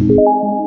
you